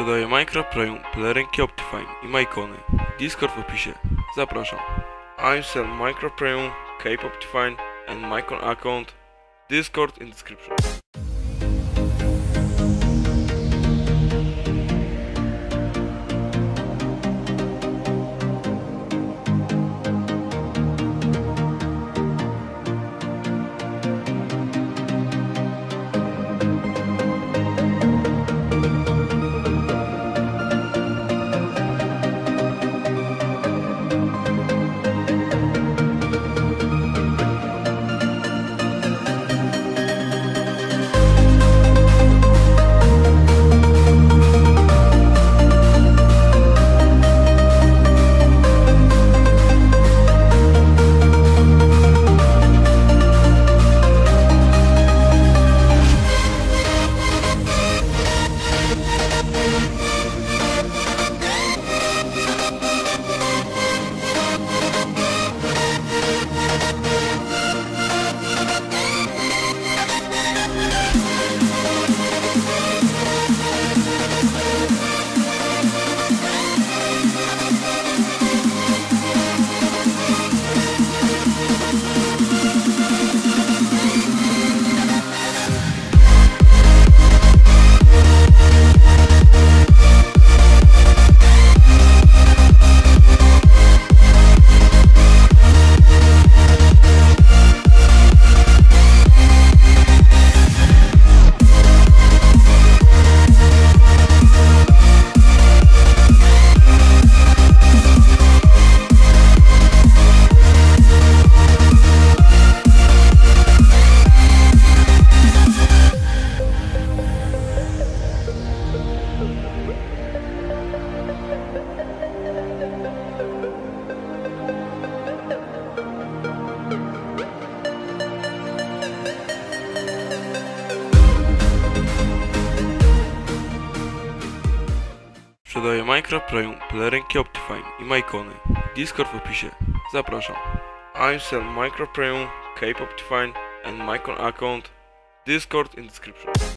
Sprzedaję Minecraft Premium, pelerynki Optifine i Majkony. Discord w opisie. Zapraszam. I sell Minecraft Premium, Cape Optifine and Mycon account. Discord in description. Sprzedaję Minecraft Premium, pelerynki Optifine i Majkony. Discord w opisie. Zapraszam. I sell Minecraft Premium, Cape Optifine and Mycon account. Discord in description.